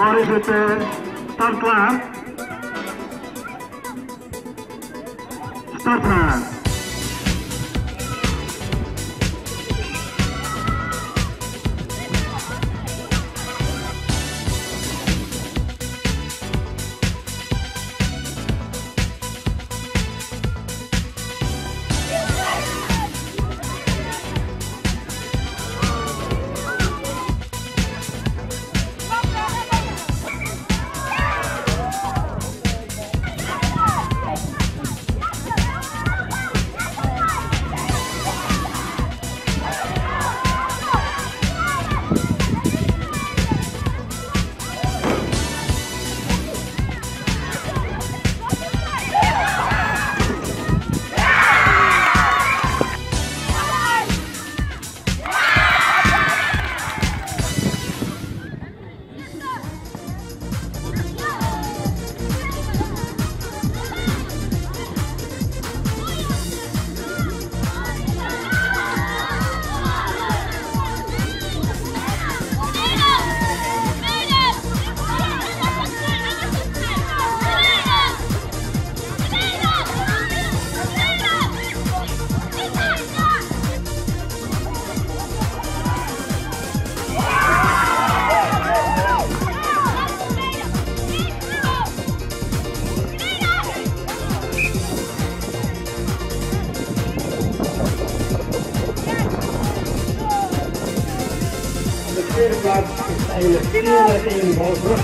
or is it uh, start plan? Start plan. Tweede plaats is eigenlijk 4 Balbrug.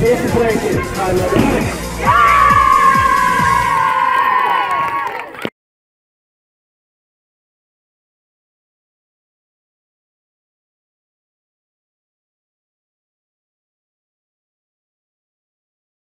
Deze prijs is gaan naar